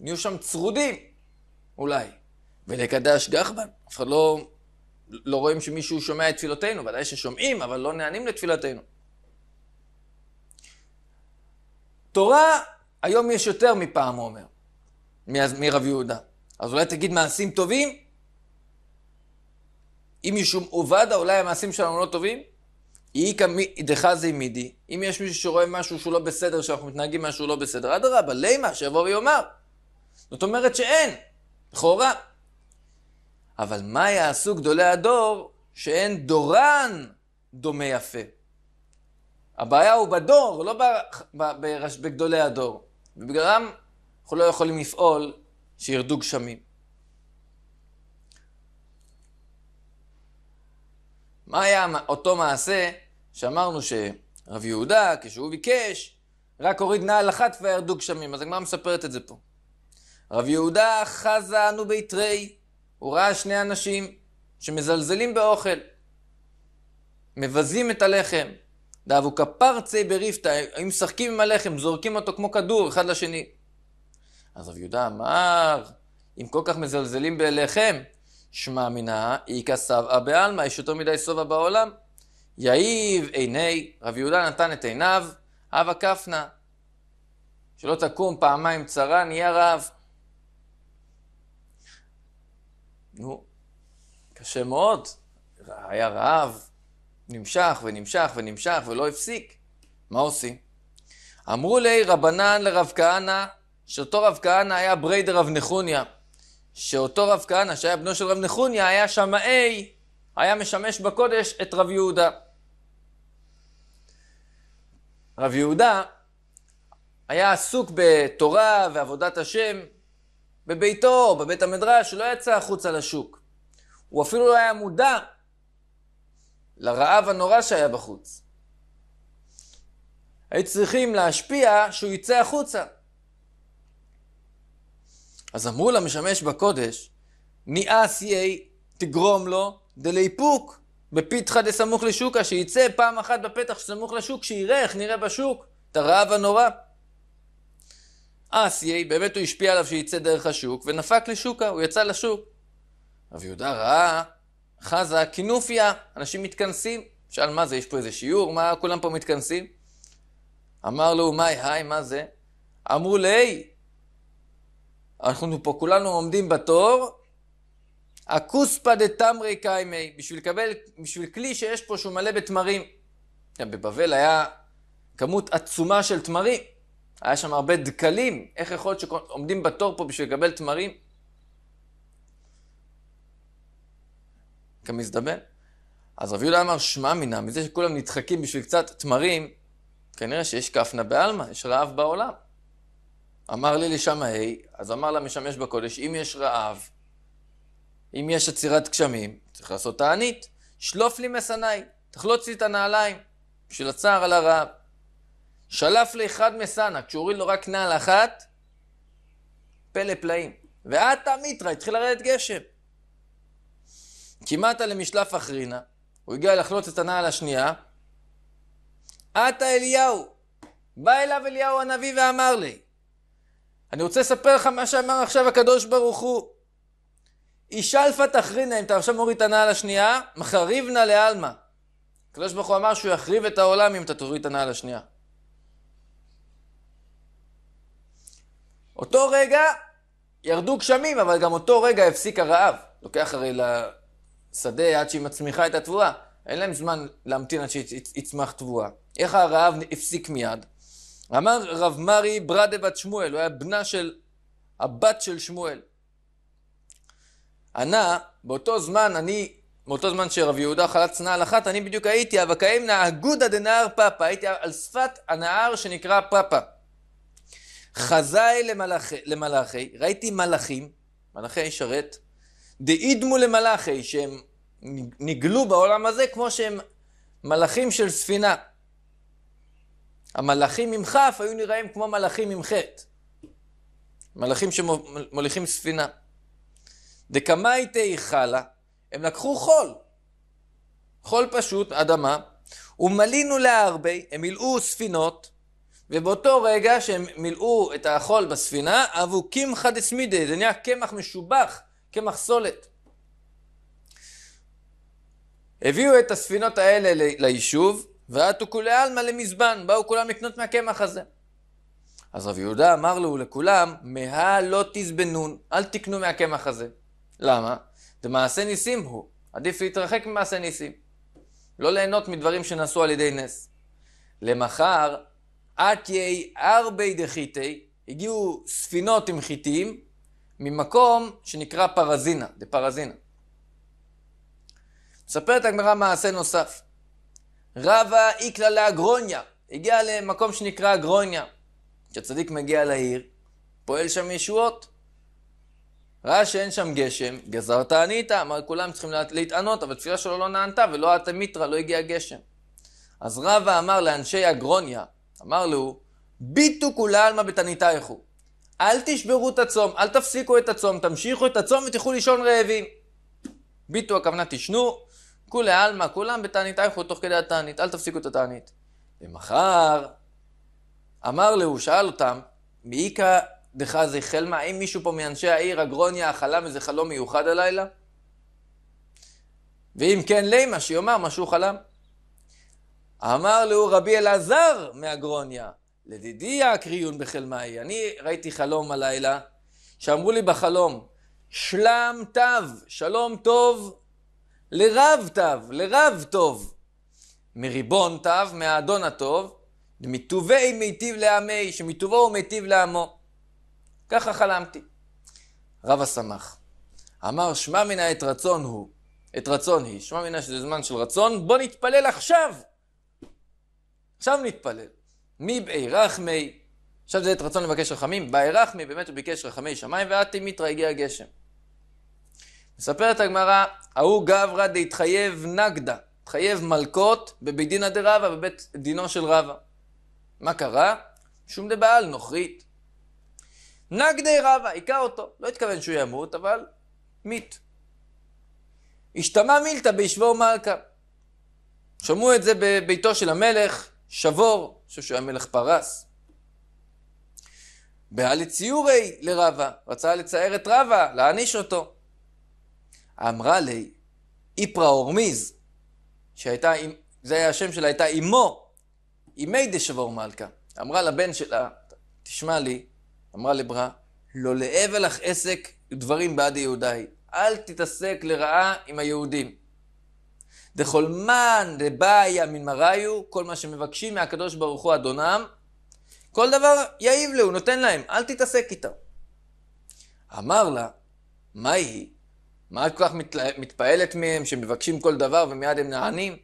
נהיו שם צרודים, אולי. ולקדש גחבן, אף אחד לא, לא רואים שמישהו שומע את תפילותינו, ודאי ששומעים, אבל לא נענים לתפילתנו. תורה, היום יש יותר מפעם, הוא אומר, מרב יהודה. אז אולי תגיד מעשים טובים? אם משום עובדה, אולי המעשים שלנו לא טובים? איכא דחזי מידי, אם יש מישהו שרואה משהו שהוא לא בסדר, שאנחנו מתנהגים משהו לא בסדר, אדרבה, לימה, שיבוא ויאמר. זאת אומרת שאין, לכאורה. אבל מה יעשו גדולי הדור שאין דורן דומה יפה? הבעיה הוא בדור, לא בגדולי הדור. ובגללם אנחנו לא יכולים לפעול שירדו גשמים. מה היה אותו מעשה שאמרנו שרב יהודה, כשהוא ביקש, רק הוריד נעל אחת וירדו גשמים. אז הגמרא מספרת את זה פה. רב יהודה חזה אנו ביתרי, הוא ראה שני אנשים שמזלזלים באוכל, מבזים את הלחם. דאבו כפרצי בריפתא, היו משחקים עם הלחם, זורקים אותו כמו כדור אחד לשני. אז רב יהודה אמר, אם כל כך מזלזלים בלחם, שמע מינא איכא סבא בעלמא, יש יותר מדי שובע בעולם. יאיב עיני, רב יהודה נתן את עיניו, הווה כפנא. שלא תקום פעמיים צרה, נהיה רעב. נו, קשה מאוד. היה רעב, נמשך ונמשך ונמשך ולא הפסיק. מה עושים? אמרו לי רבנן לרב כהנא, שאותו רב כהנא היה בריידר רב נחוניה. שאותו רב כהנא, שהיה בנו של רב נחוניה, היה שמאי, היה משמש בקודש את רב יהודה. רב יהודה היה עסוק בתורה ועבודת השם בביתו, בבית המדרש, הוא לא יצא החוצה לשוק. הוא אפילו לא היה מודע לרעב הנורא שהיה בחוץ. היו צריכים להשפיע שהוא יצא החוצה. אז אמרו למשמש בקודש, ניאס יהי, תגרום לו דליפוק בפיתחא דסמוך לשוקה, שיצא פעם אחת בפתח שסמוך לשוק, שיראה איך נראה בשוק, את הרעב הנורא. אסייי, באמת הוא השפיע עליו שיצא דרך השוק, ונפק לשוקה, הוא יצא לשוק. רב יהודה ראה, חזה, כינופיה, אנשים מתכנסים. שאל מה זה, יש פה איזה שיעור? מה כולם פה מתכנסים? אמר לו, מאי, היי, מה זה? אמרו לי, אנחנו פה כולנו עומדים בתור, הכוספא דתמרי קיימי, בשביל לקבל, בשביל כלי שיש פה שהוא מלא בתמרים. כן, בבבל היה כמות עצומה של תמרים. היה שם הרבה דקלים. איך יכול להיות שעומדים בתור פה בשביל לקבל תמרים? כמזדמן. אז רבי יהודה אמר, שמע מינא, מזה שכולם נדחקים בשביל קצת תמרים, כנראה שיש כפנה בעלמא, יש רעב בעולם. אמר לי לשמאי, אז אמר לה משמש בקודש, אם יש רעב, אם יש עצירת גשמים, צריך לעשות תענית. שלוף לי מסניי, תחלוץ לי את הנעליים, בשביל הצער על הרעב. שלף לי אחד מסנה, כשהוא הוריד לו רק נעל אחת, פלא פלאים. ועתה מיתרא, התחיל לרדת גשם. כמעט למשלף אחרינה, הוא הגיע לחלוץ את הנעל השנייה, עתה אליהו, בא אליו אליהו הנביא ואמר לי, אני רוצה לספר לך מה שאמר עכשיו הקדוש ברוך הוא. אישלפא תחרינה, אם אתה עכשיו מוריד את הנעל השנייה, מחריב נא לעלמא. הקדוש ברוך הוא אמר שהוא יחריב את העולם אם אתה תוריד את הנעל השנייה. אותו רגע ירדו גשמים, אבל גם אותו רגע הפסיק הרעב. לוקח הרי לשדה עד שהיא מצמיחה את התבואה. אין להם זמן להמתין עד שיצמח תבואה. איך הרעב הפסיק מיד? אמר רב מרי ברדה בת שמואל, הוא היה בנה של הבת של שמואל. ענה, באותו זמן אני, באותו זמן שרב יהודה חלץ נעל אחת, אני בדיוק הייתי, אבקאים נהגודה דנהר פאפה, הייתי על שפת הנהר שנקרא פאפה. חזאי למלאכי, למלאכי, ראיתי מלאכים, מלאכי שרת, דאידמו למלאכי, שהם נגלו בעולם הזה כמו שהם מלאכים של ספינה. המלאכים עם כף היו נראים כמו מלאכים עם חטא. מלאכים שמוליכים ספינה. דקמייתי חלה, הם לקחו חול, חול פשוט, אדמה, ומלינו להרבה, הם מילאו ספינות, ובאותו רגע שהם מילאו את החול בספינה, אבו קמחא דסמידי, זה נהיה קמח משובח, קמח סולת. הביאו את הספינות האלה ליישוב, ועטו כולי עלמא למזבן, באו כולם לקנות מהקמח הזה. אז רב יהודה אמר לו לכולם, מה לא תזבנון, אל תקנו מהקמח הזה. למה? זה מעשה ניסים הוא, עדיף להתרחק ממעשה ניסים. לא ליהנות מדברים שנעשו על ידי נס. למחר, אתיי ארבי דחיתי, הגיעו ספינות עם חיטים ממקום שנקרא פרזינה, דפרזינה. מספרת הגמרא מעשה נוסף. רבה איקלה לאגרוניה, הגיע למקום שנקרא אגרוניה. כשצדיק מגיע לעיר, פועל שם ישועות. ראה שאין שם גשם, גזר תענית, אמר כולם צריכים להתענות, אבל תפילה שלו לא נענתה ולא עתה לא הגיע גשם. אז רבא אמר לאנשי אגרוניה, אמר לו, ביטו כולה עלמא בתניתייכו. אל תשברו את הצום, אל תפסיקו את הצום, תמשיכו את הצום ותלכו לישון רעבים. ביטו הכוונה תשנו, כולי עלמא, כולם בתעניתייכו תוך כדי התענית, אל תפסיקו את התענית. ומחר אמר לו, שאל אותם, מאיכא דחזי חלמה, האם מישהו פה מאנשי העיר אגרוניה חלם איזה חלום מיוחד הלילה? ואם כן, לימה, שיאמר מה שהוא חלם. אמר לו רבי אלעזר מאגרוניה, לדידי הקריון בחלמאי. אני ראיתי חלום הלילה, שאמרו לי בחלום, שלם תו, שלום טוב, לרב תו, לרב טוב. מריבון תו, מהאדון הטוב, מטובי מיטיב לעמי, שמטובו הוא מיטיב לעמו. ככה חלמתי. רב השמח. אמר, שמע מנה את רצון הוא, את רצון היא. שמע מנה שזה זמן של רצון, בוא נתפלל עכשיו. עכשיו נתפלל. מי באי רחמי, עכשיו זה את רצון לבקש רחמים, באי רחמי, באמת הוא ביקש רחמי שמיים, ואתי מיתרא הגיע הגשם. מספרת הגמרא, ההוא גברא דהתחייב נגדה, התחייב מלקות בבית דינא דרבא, בבית דינו של רבא. מה קרה? שום דבעל, נוכרית. נגדי רבא, היכה אותו. לא התכוון שהוא ימות, אבל מת. השתמע מילתא בישבו מלכה. שמעו את זה בביתו של המלך, שבור, אני חושב שהוא היה מלך פרס. בא לציורי לרבה, רצה לצייר את רבה, להעניש אותו. אמרה לי, איפרא אורמיז, שהייתה, זה היה השם שלה, הייתה אמו, אימי דשבור מלכה. אמרה לבן שלה, תשמע לי, אמרה לברה, לא לאבה לך עסק דברים בעד יהודאי. אל תתעסק לרעה עם היהודים. דכל מן דבעיה מן מראיו, כל מה שמבקשים מהקדוש ברוך הוא אדונם, כל דבר יעיב לו, נותן להם, אל תתעסק איתם. אמר לה, מה היא? מה את כל כך מתפעלת מהם, שמבקשים כל דבר ומיד הם נענים?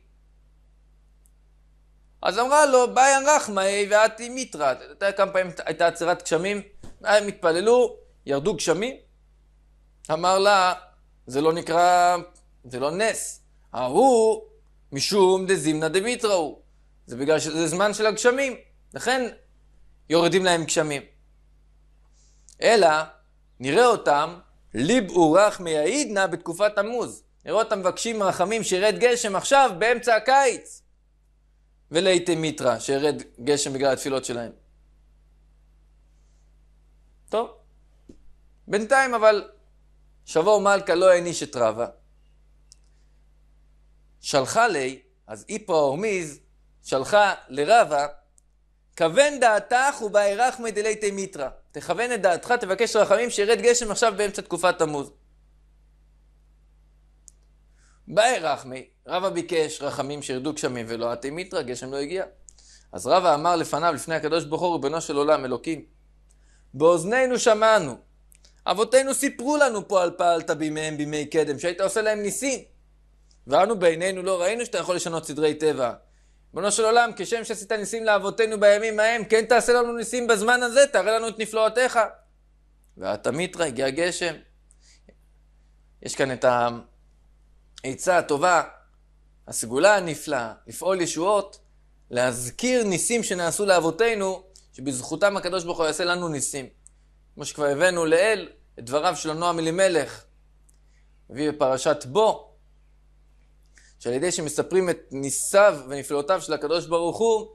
אז אמרה לו, ביי רחמאי ואתי מיתרא. אתה יודע כמה פעמים הייתה עצירת גשמים? הם התפללו, ירדו גשמים. אמר לה, זה לא נקרא, זה לא נס. ההוא משום דזימנא דמיתראו. זה בגלל שזה זמן של הגשמים. לכן יורדים להם גשמים. אלא, נראה אותם, ליבאו רחמי העידנא בתקופת תמוז. נראה אותם מבקשים רחמים שירד גשם עכשיו, באמצע הקיץ. ולהיטי מיתרא, שירד גשם בגלל התפילות שלהם. טוב. בינתיים אבל שבוע מלכה לא העניש את רבא. שלחה לי, אז איפרא אורמיז שלחה לרבא, כוון דעתך ובהירח מדליתי מיתרא. תכוון את דעתך, תבקש רחמים שירד גשם עכשיו באמצע תקופת תמוז. באי רחמי, רבא ביקש רחמים שירדו גשמים ולא עתי מיתרא, גשם לא הגיע. אז רבא אמר לפניו, לפני הקדוש ברוך הוא, ריבונו של עולם, אלוקים, באוזנינו שמענו, אבותינו סיפרו לנו פה על פעלת בימיהם בימי קדם, שהיית עושה להם ניסים. ואנו בעינינו לא ראינו שאתה יכול לשנות סדרי טבע. ריבונו של עולם, כשם שעשית ניסים לאבותינו בימים ההם, כן תעשה לנו ניסים בזמן הזה, תראה לנו את נפלאותיך. ואתה מיתרא, הגיע גשם. יש כאן את העצה הטובה, הסגולה הנפלאה, לפעול ישועות, להזכיר ניסים שנעשו לאבותינו, שבזכותם הקדוש ברוך הוא יעשה לנו ניסים. כמו שכבר הבאנו לאל, את דבריו של נועם אלימלך, מביא בפרשת בו, שעל ידי שמספרים את ניסיו ונפלאותיו של הקדוש ברוך הוא,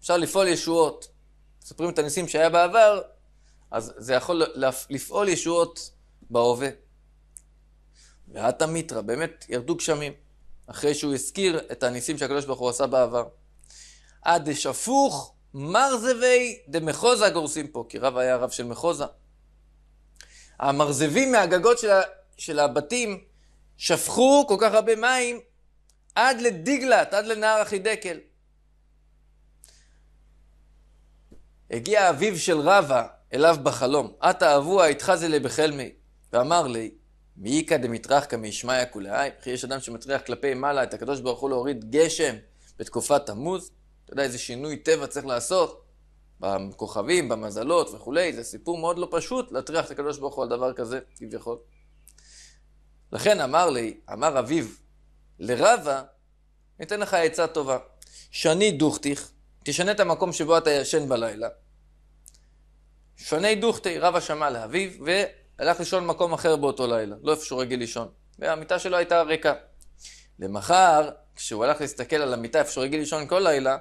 אפשר לפעול ישועות. מספרים את הניסים שהיה בעבר, אז זה יכול לפעול ישועות בהווה. ועתה מיתרא, באמת ירדו גשמים, אחרי שהוא הזכיר את הניסים שהקדוש ברוך הוא עשה בעבר. עד דשפוך מרזבי דמחוזה גורסים פה, כי רב היה רב של מחוזה. המרזבים מהגגות של, של הבתים שפכו כל כך הרבה מים עד לדיגלת, עד לנהר החידקל. הגיע אביו של רבא אליו בחלום, עתה אבוה התחזה לי בחלמי, ואמר לי, מי איכא דמטרחקא מישמעיה כולי, וכי יש אדם שמטריח כלפי מעלה את הקדוש ברוך הוא להוריד גשם בתקופת תמוז, אתה יודע איזה שינוי טבע צריך לעשות בכוכבים, במזלות וכולי, זה סיפור מאוד לא פשוט להטריח את הקדוש ברוך הוא על דבר כזה, כביכול. לכן אמר לי, אמר אביו לרבה, ניתן לך עצה טובה. שני דוכתיך, תשנה את המקום שבו אתה ישן בלילה. שני דוכתי, רבה שמע לאביו, והלך לישון במקום אחר באותו לילה, לא איפה שהוא רגיל לישון. והמיטה שלו הייתה ריקה. למחר, כשהוא הלך להסתכל על המיטה איפה שהוא רגיל לישון כל לילה,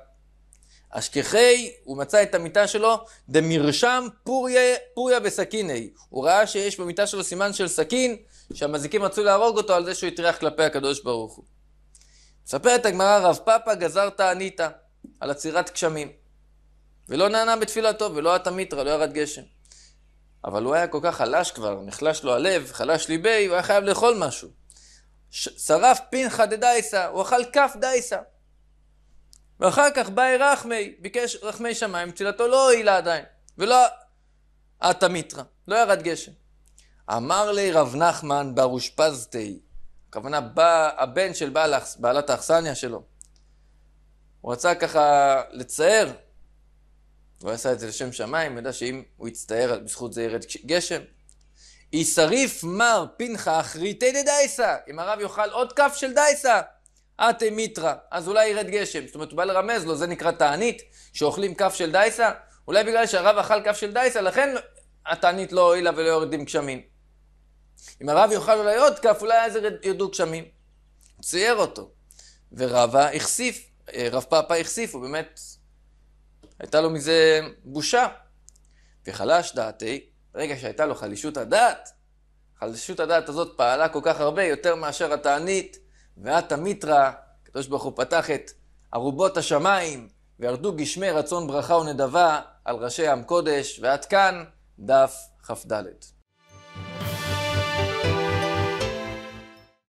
אשכחי, הוא מצא את המיטה שלו, דמרשם פוריה, פוריה בסכיני. הוא ראה שיש במיטה שלו סימן של סכין, שהמזיקים רצו להרוג אותו על זה שהוא הטריח כלפי הקדוש ברוך הוא. מספרת הגמרא, רב פאפא גזר תענית על עצירת גשמים. ולא נענה בתפילתו, ולא עטה מיתרא, לא ירד גשם. אבל הוא היה כל כך חלש כבר, נחלש לו הלב, חלש ליבי, הוא היה חייב לאכול משהו. שרף פינחה דדייסה, הוא אכל כף דייסה. ואחר כך באי רחמי, ביקש רחמי שמיים, תפילתו לא הועילה עדיין, ולא עטה מיתרא, לא ירד גשם. אמר לי רב נחמן ברושפזתי, הכוונה בא הבן של בעל, בעלת האכסניה שלו. הוא רצה ככה לצייר, הוא עשה את זה לשם שמיים, הוא ידע שאם הוא יצטער בזכות זה ירד גשם. איסריף מר פינחה אחריתי דדייסה, אם הרב יאכל עוד כף של דייסה, אתי מיתרא, אז אולי ירד גשם. זאת אומרת, הוא בא לרמז לו, זה נקרא תענית, שאוכלים כף של דייסה, אולי בגלל שהרב אכל כף של דייסה, לכן התענית לא הועילה ולא יורדים גשמים. אם הרב יאכל אולי עוד כף, אולי אז ירדו גשמים. צייר אותו. ורבא החשיף, אה, רב פאפא החשיף, הוא באמת, הייתה לו מזה בושה. וחלש דעתי, ברגע שהייתה לו חלישות הדעת, חלישות הדעת הזאת פעלה כל כך הרבה, יותר מאשר התענית, ואת המיתרא, הקדוש ברוך הוא פתח את ארובות השמיים, וירדו גשמי רצון ברכה ונדבה על ראשי עם קודש, ועד כאן דף כ"ד.